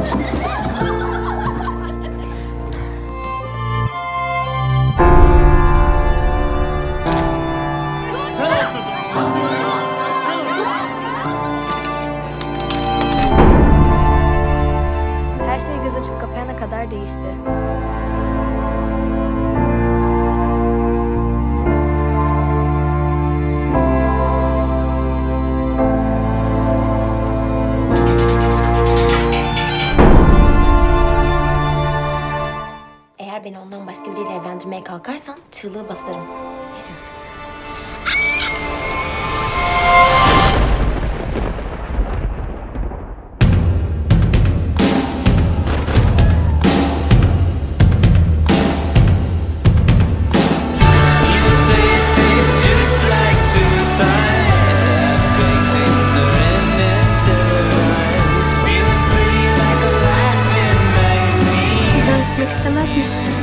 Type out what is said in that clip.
Her şey göz açıp kapayana kadar değişti. Eğer beni ondan başka biriyle evlendirmeye kalkarsan çığlığı basarım. Ne diyorsun sen? istemez misin?